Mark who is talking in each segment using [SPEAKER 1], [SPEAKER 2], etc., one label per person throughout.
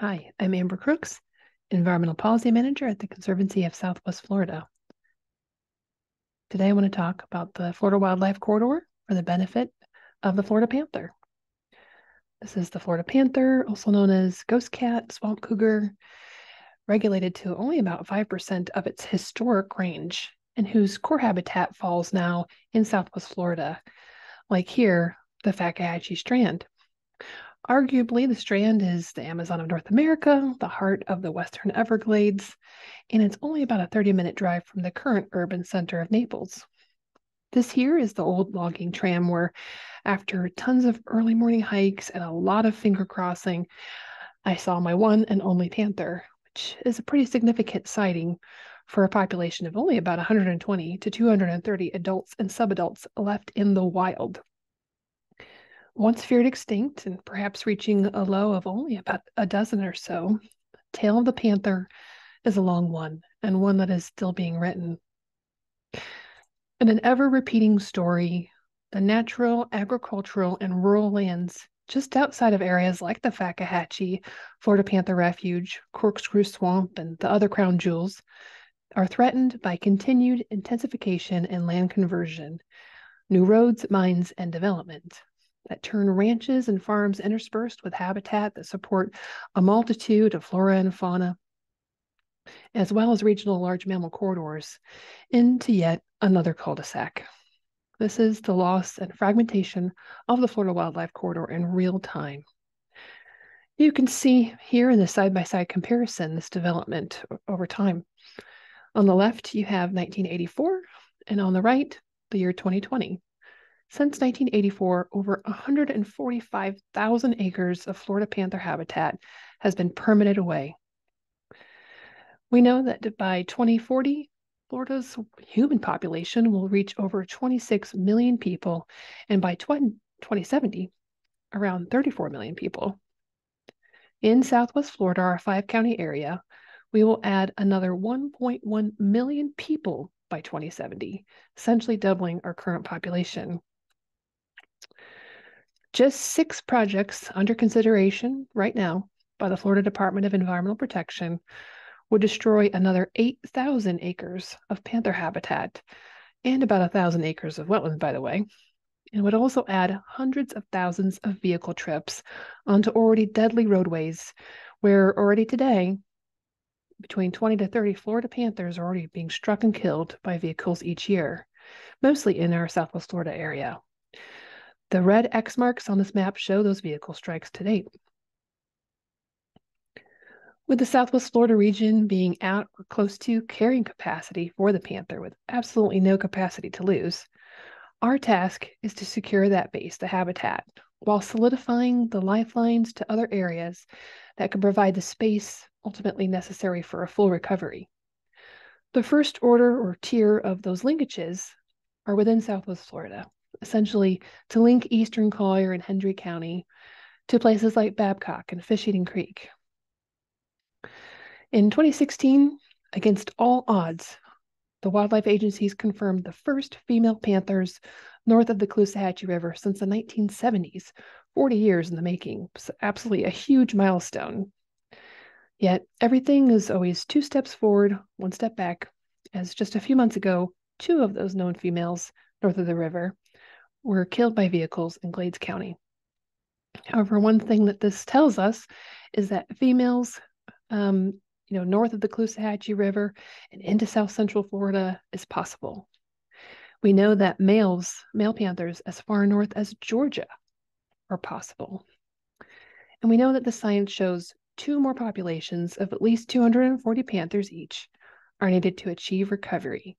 [SPEAKER 1] Hi, I'm Amber Crooks, Environmental Policy Manager at the Conservancy of Southwest Florida. Today I want to talk about the Florida Wildlife Corridor for the benefit of the Florida panther. This is the Florida panther, also known as ghost cat, swamp cougar, regulated to only about 5% of its historic range, and whose core habitat falls now in Southwest Florida, like here, the Fakahatchee Strand. Arguably, the Strand is the Amazon of North America, the heart of the Western Everglades, and it's only about a 30 minute drive from the current urban center of Naples. This here is the old logging tram where, after tons of early morning hikes and a lot of finger crossing, I saw my one and only panther, which is a pretty significant sighting for a population of only about 120 to 230 adults and subadults left in the wild once feared extinct and perhaps reaching a low of only about a dozen or so, Tale of the Panther is a long one and one that is still being written. In an ever repeating story, the natural, agricultural, and rural lands just outside of areas like the Fakahatchee, Florida Panther Refuge, Corkscrew Swamp, and the other crown jewels are threatened by continued intensification and land conversion, new roads, mines, and development that turn ranches and farms interspersed with habitat that support a multitude of flora and fauna, as well as regional large mammal corridors, into yet another cul de sac. This is the loss and fragmentation of the Florida Wildlife Corridor in real time. You can see here in the side by side comparison this development over time. On the left, you have 1984, and on the right, the year 2020. Since 1984, over 145,000 acres of Florida panther habitat has been permitted away. We know that by 2040, Florida's human population will reach over 26 million people, and by 20, 2070, around 34 million people. In Southwest Florida, our five county area, we will add another 1.1 million people by 2070, essentially doubling our current population. Just six projects under consideration right now by the Florida Department of Environmental Protection would destroy another 8,000 acres of panther habitat and about 1,000 acres of wetlands, by the way, and would also add hundreds of thousands of vehicle trips onto already deadly roadways where already today between 20 to 30 Florida panthers are already being struck and killed by vehicles each year, mostly in our Southwest Florida area. The red X marks on this map show those vehicle strikes to date. With the Southwest Florida region being at or close to carrying capacity for the Panther with absolutely no capacity to lose, our task is to secure that base, the habitat, while solidifying the lifelines to other areas that could provide the space ultimately necessary for a full recovery. The first order or tier of those linkages are within Southwest Florida essentially to link Eastern Collier and Hendry County to places like Babcock and Fish Eating Creek. In 2016, against all odds, the wildlife agencies confirmed the first female panthers north of the Caloosahatchee River since the 1970s, 40 years in the making. It's absolutely a huge milestone. Yet everything is always two steps forward, one step back, as just a few months ago, two of those known females north of the river were killed by vehicles in Glades County. However, one thing that this tells us is that females, um, you know, north of the Caloosahatchee River and into South Central Florida is possible. We know that males, male panthers, as far north as Georgia are possible. And we know that the science shows two more populations of at least 240 panthers each are needed to achieve recovery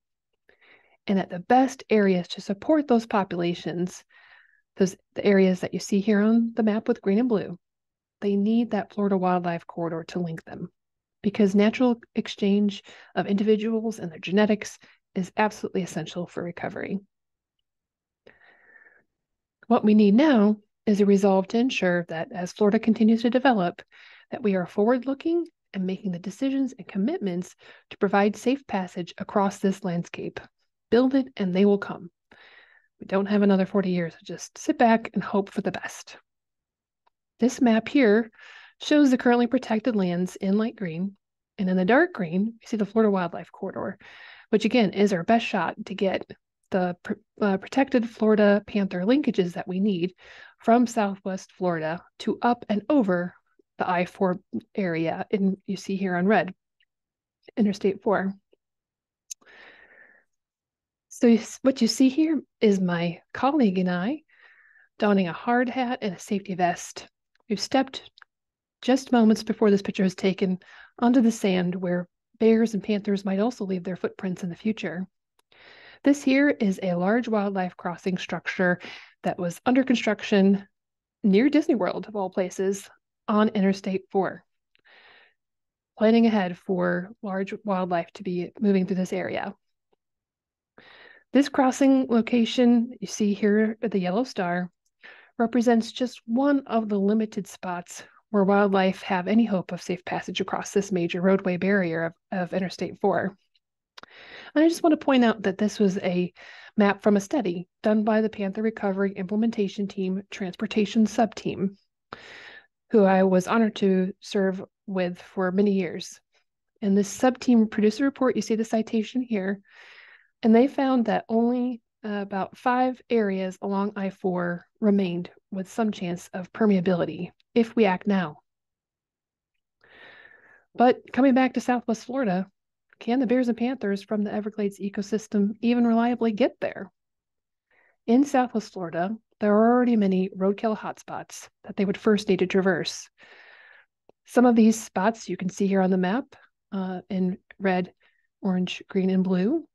[SPEAKER 1] and that the best areas to support those populations, those the areas that you see here on the map with green and blue, they need that Florida wildlife corridor to link them because natural exchange of individuals and their genetics is absolutely essential for recovery. What we need now is a resolve to ensure that as Florida continues to develop, that we are forward looking and making the decisions and commitments to provide safe passage across this landscape build it and they will come. We don't have another 40 years. so Just sit back and hope for the best. This map here shows the currently protected lands in light green. And in the dark green, you see the Florida Wildlife Corridor, which again is our best shot to get the uh, protected Florida panther linkages that we need from Southwest Florida to up and over the I 4 area And you see here on red, Interstate 4. So what you see here is my colleague and I donning a hard hat and a safety vest. We've stepped just moments before this picture is taken onto the sand where bears and panthers might also leave their footprints in the future. This here is a large wildlife crossing structure that was under construction near Disney World, of all places, on Interstate 4. Planning ahead for large wildlife to be moving through this area. This crossing location you see here at the yellow star represents just one of the limited spots where wildlife have any hope of safe passage across this major roadway barrier of, of Interstate 4. And I just want to point out that this was a map from a study done by the Panther Recovery Implementation Team Transportation Subteam, who I was honored to serve with for many years. And this subteam produced a report. You see the citation here. And they found that only uh, about five areas along I 4 remained with some chance of permeability if we act now. But coming back to Southwest Florida, can the bears and panthers from the Everglades ecosystem even reliably get there? In Southwest Florida, there are already many roadkill hotspots that they would first need to traverse. Some of these spots you can see here on the map uh, in red, orange, green, and blue.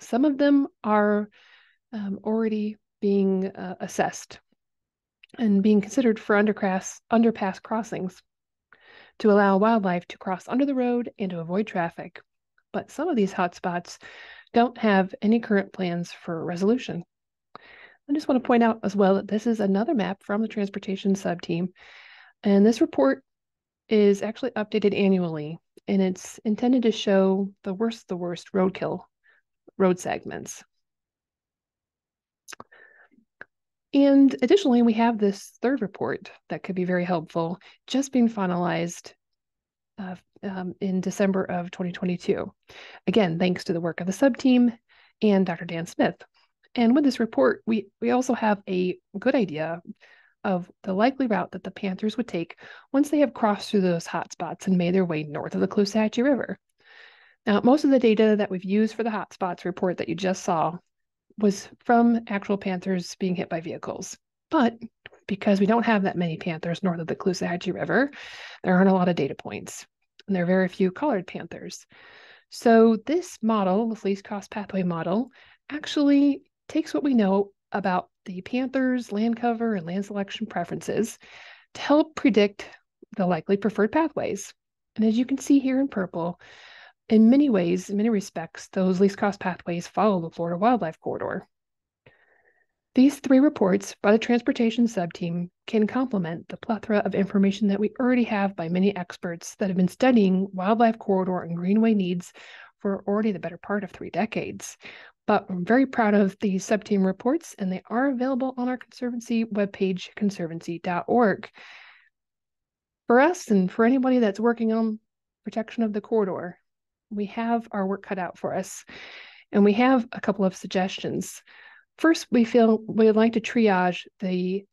[SPEAKER 1] Some of them are um, already being uh, assessed and being considered for underpass, underpass crossings to allow wildlife to cross under the road and to avoid traffic but some of these hotspots don't have any current plans for resolution. I just want to point out as well that this is another map from the transportation subteam, and this report is actually updated annually, and it's intended to show the worst the worst roadkill road segments. And additionally, we have this third report that could be very helpful, just being finalized uh, um, in December of 2022. Again, thanks to the work of the sub team and Dr. Dan Smith. And with this report, we, we also have a good idea of the likely route that the Panthers would take once they have crossed through those hotspots and made their way north of the Caloosahatchee River. Now, most of the data that we've used for the hotspots report that you just saw was from actual Panthers being hit by vehicles. But because we don't have that many panthers north of the Caloosahatchee River, there aren't a lot of data points, and there are very few collared panthers. So this model, the least cost pathway model, actually takes what we know about the panthers' land cover and land selection preferences to help predict the likely preferred pathways. And as you can see here in purple, in many ways, in many respects, those least cost pathways follow the Florida Wildlife Corridor. These three reports by the transportation subteam can complement the plethora of information that we already have by many experts that have been studying wildlife corridor and greenway needs for already the better part of three decades. But I'm very proud of these subteam reports, and they are available on our Conservancy webpage, conservancy.org. For us and for anybody that's working on protection of the corridor, we have our work cut out for us. And we have a couple of suggestions. First, we feel we would like to triage the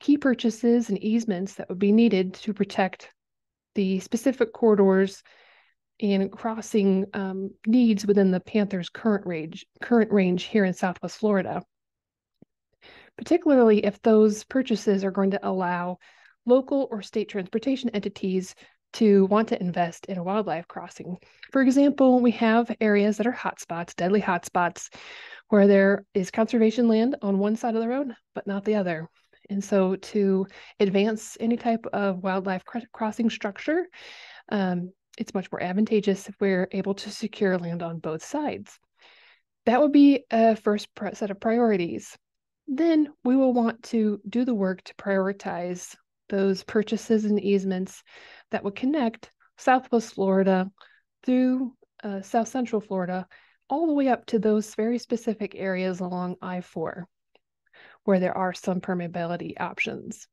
[SPEAKER 1] key purchases and easements that would be needed to protect the specific corridors and crossing um, needs within the Panther's current range, current range here in Southwest Florida. Particularly if those purchases are going to allow local or state transportation entities to want to invest in a wildlife crossing. For example, we have areas that are hotspots, deadly hotspots, where there is conservation land on one side of the road, but not the other. And so, to advance any type of wildlife crossing structure, um, it's much more advantageous if we're able to secure land on both sides. That would be a first set of priorities. Then we will want to do the work to prioritize those purchases and easements that would connect Southwest Florida through uh, South Central Florida all the way up to those very specific areas along I 4 where there are some permeability options.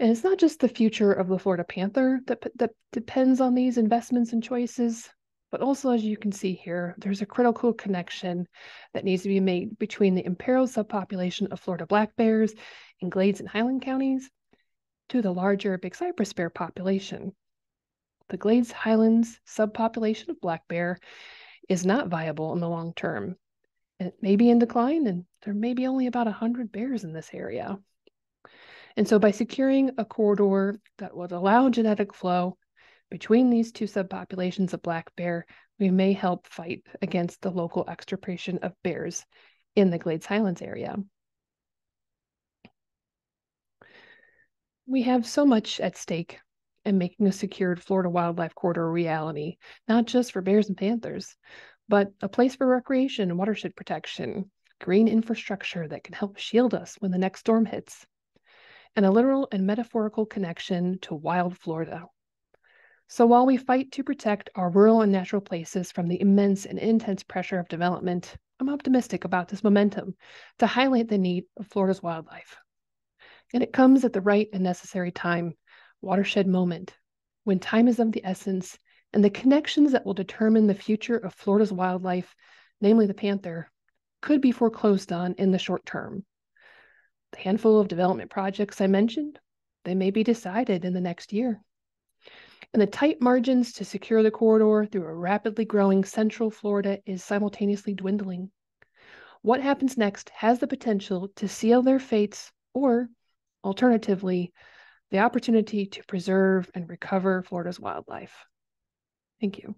[SPEAKER 1] And it's not just the future of the Florida Panther that, that depends on these investments and choices, but also, as you can see here, there's a critical connection that needs to be made between the imperiled subpopulation of Florida black bears in Glades and Highland counties to the larger Big Cypress bear population. The Glades Highlands subpopulation of black bear is not viable in the long term. It may be in decline, and there may be only about 100 bears in this area. And so, by securing a corridor that would allow genetic flow between these two subpopulations of black bear, we may help fight against the local extirpation of bears in the Glades Highlands area. We have so much at stake in making a secured Florida wildlife corridor a reality, not just for bears and panthers, but a place for recreation and watershed protection, green infrastructure that can help shield us when the next storm hits, and a literal and metaphorical connection to wild Florida. So while we fight to protect our rural and natural places from the immense and intense pressure of development, I'm optimistic about this momentum to highlight the need of Florida's wildlife. And it comes at the right and necessary time, watershed moment, when time is of the essence and the connections that will determine the future of Florida's wildlife, namely the panther, could be foreclosed on in the short term. The handful of development projects I mentioned, they may be decided in the next year. And the tight margins to secure the corridor through a rapidly growing central Florida is simultaneously dwindling. What happens next has the potential to seal their fates or, alternatively, the opportunity to preserve and recover Florida's wildlife. Thank you.